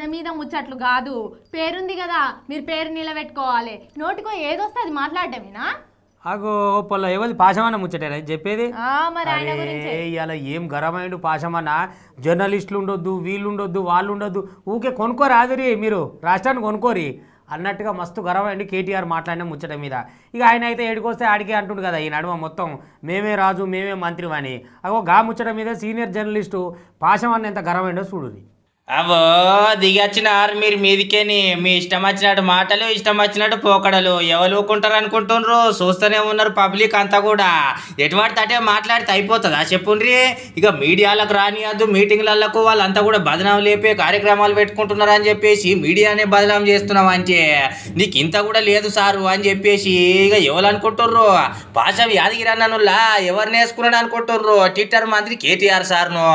మీద మీద ముచ్చట్లు కాదు. పేరుంది కదా మీరు పేరు నిలబెట్టుకోవాలి. నోటికో ఏదొస్తే అది మాట్లాడటమేనా? పొల్ల ముచ్చటేనా ఇది చెప్పేది? ఇవాళ ఏం గరమైండు పాశమన్న జర్నలిస్టులు ఉండొద్దు వీళ్ళు ఉండొద్దు వాళ్ళు ఉండొద్దు ఊకే కొనుక్కోరు ఆదిరి మీరు రాష్ట్రాన్ని కొనుక్కోరి. అన్నట్టుగా మస్తు గరమైంది కేటీఆర్ మాట్లాడిన ముచ్చట మీద. ఇక ఆయన అయితే ఏడుకొస్తే ఆడికే అంటుండు కదా ఈ నడుమ మొత్తం. మేమే రాజు మేమే మంత్రి అని అగో గా ముచ్చట మీద సీనియర్ జర్నలిస్టు పాశమన్న ఎంత గరమైండో చూడుది అవో దిగొచ్చినారు మీరు మీదికేని మీ ఇష్టం వచ్చినట్టు మాటలు ఇష్టం వచ్చినట్టు పోకడలు. ఎవరు ఊకుంటారు అనుకుంటున్నారు చూస్తూనే ఉన్నారు పబ్లిక్ అంతా కూడా. ఎటువంటి తటే మాట్లాడితే అయిపోతుందా చెప్పుండ్రి? ఇక మీడియాలకు రానియద్దు మీటింగ్లకు వాళ్ళంతా కూడా బదనాం లేపే కార్యక్రమాలు పెట్టుకుంటున్నారు అని చెప్పేసి మీడియానే బదనాం చేస్తున్నాం అంటే నీకు ఇంత కూడా లేదు సారు అని చెప్పేసి ఇక ఎవరు అనుకుంటుర్రు పాశం యాదగిరి అన్ననుల్లా ఎవరిని వేసుకున్నాడు అనుకుంటుర్రు ట్విట్టర్ మంత్రి కేటీఆర్ సార్ను.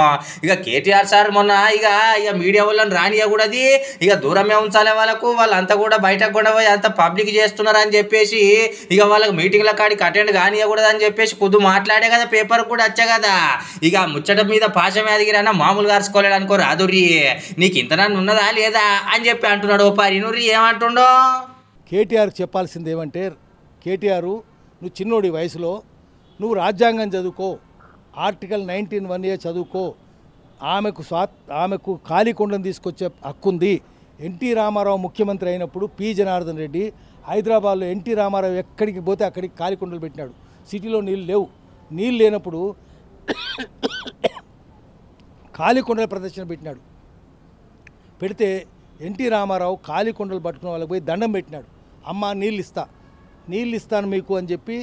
ఇక కేటీఆర్ సార్ మొన్న ఇక ఇక మీడియా వాళ్ళని రానియకూడదు. ఇక దూరమే ఉంచాలి వాళ్ళకు. వాళ్ళంతా కూడా బయటకు కూడా పోయి అంత పబ్లిక్ చేస్తున్నారు అని చెప్పేసి ఇక వాళ్ళకి మీటింగ్ల కాడికి అటెండ్ కానియకూడదు అని చెప్పేసి కొద్ది మాట్లాడే కదా పేపర్ కూడా వచ్చా కదా. ఇక ముచ్చట మీద పాశం ఎదిగిరన్న మామూలుగా అరుచుకోలేడు అనుకో రాదురి నీకు ఇంతనన్ను ఉన్నదా లేదా అని చెప్పి అంటున్నాడు ఓ పరి. నువ్వు ఏమంటుండో? కేటీఆర్ చెప్పాల్సింది ఏమంటే కేటీఆర్ నువ్వు చిన్నోడి వయసులో నువ్వు రాజ్యాంగం చదువుకో ఆర్టికల్ నైన్టీన్ వన్ ఏ చదువుకో ఆమెకు స్వా ఆమెకు కాళీకొండను తీసుకొచ్చే హక్కుంది. ఎన్టీ రామారావు ముఖ్యమంత్రి అయినప్పుడు పి. జనార్దన్ రెడ్డి హైదరాబాద్లో ఎన్టీ రామారావు ఎక్కడికి పోతే అక్కడికి కాళీకొండలు పెట్టినాడు. సిటీలో నీళ్ళు లేవు. నీళ్ళు లేనప్పుడు కాళీకొండల ప్రదర్శన పెట్టినాడు. పెడితే ఎన్టీ రామారావు ఖాళీ కొండలు పట్టుకున్న వాళ్ళకి పోయి దండం పెట్టినాడు. అమ్మ నీళ్ళు ఇస్తా నీళ్ళు ఇస్తాను మీకు అని చెప్పి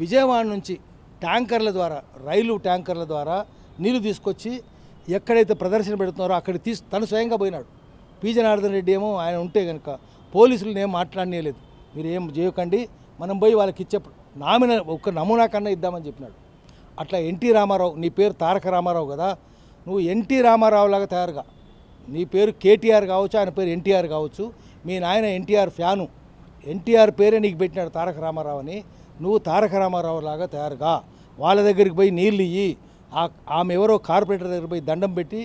విజయవాడ నుంచి ట్యాంకర్ల ద్వారా రైలు ట్యాంకర్ల ద్వారా నీళ్ళు తీసుకొచ్చి ఎక్కడైతే ప్రదర్శన పెడుతున్నారో అక్కడికి తీసు తను స్వయంగా పోయినాడు. పి. జనార్దన్ రెడ్డి ఏమో ఆయన ఉంటే కనుక పోలీసులను ఏం మాట్లాడనీయలేదు. మీరు ఏం చేయకండి మనం పోయి వాళ్ళకి ఇచ్చే నామిన ఒక నమూనా కన్నా ఇద్దామని చెప్పినాడు. అట్లా ఎన్టీ రామారావు నీ పేరు తారక రామారావు కదా నువ్వు ఎన్టీ రామారావు లాగా తయారుగా. నీ పేరు కేటీఆర్ కావచ్చు ఆయన పేరు ఎన్టీఆర్ కావచ్చు మీ నాయన ఎన్టీఆర్ ఫ్యాను. ఎన్టీఆర్ పేరే నీకు పెట్టినాడు తారక రామారావు అని. నువ్వు తారక రామారావు లాగా తయారుగా. వాళ్ళ దగ్గరికి పోయి నీళ్ళు ఇయ్యి ఆమె ఎవరో కార్పొరేటర్ దగ్గర పోయి దండం పెట్టి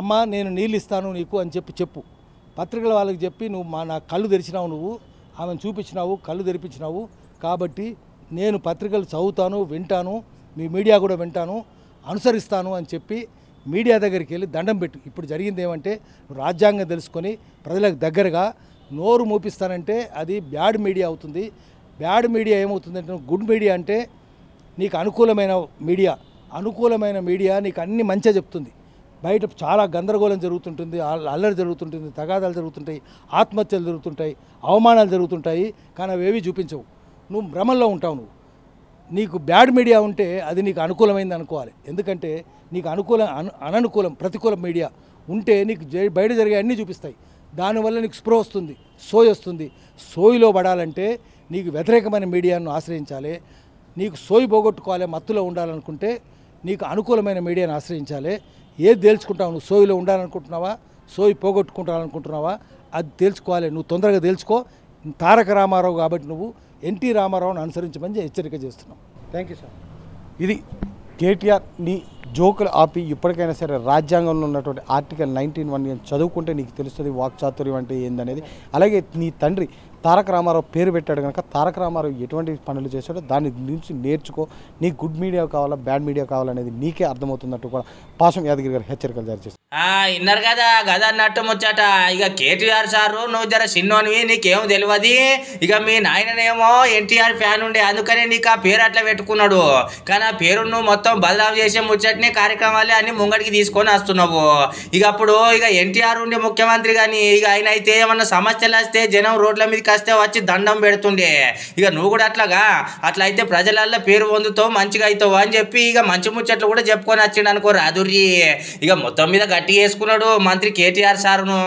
అమ్మ నేను నీళ్ళు ఇస్తాను నీకు అని చెప్పి చెప్పు. పత్రికల వాళ్ళకి చెప్పి నువ్వు మా నా కళ్ళు తెరిచినావు నువ్వు ఆమెను చూపించినావు కళ్ళు తెరిపించినావు కాబట్టి నేను పత్రికలు చదువుతాను వింటాను మీ మీడియా కూడా వింటాను అనుసరిస్తాను అని చెప్పి మీడియా దగ్గరికి వెళ్ళి దండం పెట్టు. ఇప్పుడు జరిగింది ఏమంటే నువ్వు రాజ్యాంగం తెలుసుకొని ప్రజలకు దగ్గరగా నోరు మూపిస్తానంటే అది బ్యాడ్ మీడియా అవుతుంది. బ్యాడ్ మీడియా ఏమవుతుందంటే గుడ్ మీడియా అంటే నీకు అనుకూలమైన మీడియా. అనుకూలమైన మీడియా నీకు అన్ని మంచిగా చెప్తుంది. బయట చాలా గందరగోళం జరుగుతుంటుంది అల్లరి జరుగుతుంటుంది తగాదాలు జరుగుతుంటాయి ఆత్మహత్యలు జరుగుతుంటాయి అవమానాలు జరుగుతుంటాయి కానీ అవేవి చూపించవు. నువ్వు భ్రమంలో ఉంటావు నువ్వు. నీకు బ్యాడ్ మీడియా ఉంటే అది నీకు అనుకూలమైంది అనుకోవాలి. ఎందుకంటే నీకు అనుకూల అను అననుకూలం ప్రతికూల మీడియా ఉంటే నీకు జ- బయట జరిగే అన్నీ చూపిస్తాయి. దానివల్ల నీకు స్ప్రో వస్తుంది సోయి వస్తుంది. సోయిలో పడాలంటే నీకు వ్యతిరేకమైన మీడియాను ఆశ్రయించాలి. నీకు సోయి పోగొట్టుకోవాలి మత్తులో ఉండాలనుకుంటే నీకు అనుకూలమైన మీడియాను ఆశ్రయించాలి. ఏది తేల్చుకుంటావు? నువ్వు సోయిలో ఉండాలనుకుంటున్నావా? సోయి పోగొట్టుకుంటాలనుకుంటున్నావా? అది తేల్చుకోవాలి. నువ్వు తొందరగా తేల్చుకో. తారక రామారావు కాబట్టి నువ్వు ఎన్టీ రామారావును అనుసరించమని హెచ్చరిక చేస్తున్నావు థ్యాంక్ యూ సార్. ఇది కేటీఆర్ నీ జోకులు ఆపి ఇప్పటికైనా సరే రాజ్యాంగంలో ఉన్నటువంటి ఆర్టికల్ నైన్టీన్ వన్ చదువుకుంటే నీకు తెలుస్తుంది వాక్చాతుర్యం అంటే ఏందనేది. అలాగే నీ తండ్రి తారక రామారావు పేరు పెట్టాడు కనుక తారక రామారావు ఎటువంటి పనులు చేశాడో దాని నుంచి నేర్చుకో. నీ గుడ్ మీడియా కావాలా బ్యాడ్ మీడియా కావాలనేది నీకే అర్థమవుతున్నట్టు కూడా పాశం యాదగిరి గారు హెచ్చరికలు జారీ చేశారు. ఆ ఇన్నారు కదా గదా అన్నట్టు ముచ్చట. ఇక కేటీఆర్ సారు నువ్వు జర చిన్నోనివి నీకేం తెలియదు ఇక మీ నాయననేమో ఎన్టీఆర్ ఫ్యాన్ ఉండే అందుకనే నీకు ఆ పేరు అట్లా పెట్టుకున్నాడు. కానీ ఆ పేరు నువ్వు మొత్తం బదలాం చేసే ముచ్చటనే కార్యక్రమాలే అన్ని ముంగడికి తీసుకొని వస్తున్నావు. ఇక అప్పుడు ఇక ఎన్టీఆర్ ఉండే ముఖ్యమంత్రి కానీ ఇక ఆయన అయితే ఏమన్నా సమస్యలు వస్తే జనం రోడ్ల మీదకి వస్తే వచ్చి దండం పెడుతుండే. ఇక నువ్వు కూడా అట్లాగా? అట్లా అయితే ప్రజలల్లో పేరు పొందుతావు మంచిగా అవుతావు అని చెప్పి ఇక మంచి ముచ్చట్లు కూడా చెప్పుకొని వచ్చిండు అనుకో రాదుర్రి. ఇక మొత్తం మీద గట్టి వేసుకున్నాడు మంత్రి కేటీఆర్ సారును.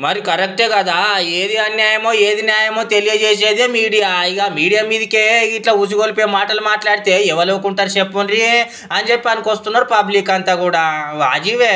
మరి కరెక్టే కదా? ఏది అన్యాయమో ఏది న్యాయమో తెలియజేసేదే మీడియా. ఇక మీడియా మీదకే ఇట్లా ఉసుగొలిపే మాటలు మాట్లాడితే ఎవరుకుంటారు చెప్పండి అని చెప్పి అనుకొస్తున్నారు పబ్లిక్ అంతా కూడా. వాజీవే.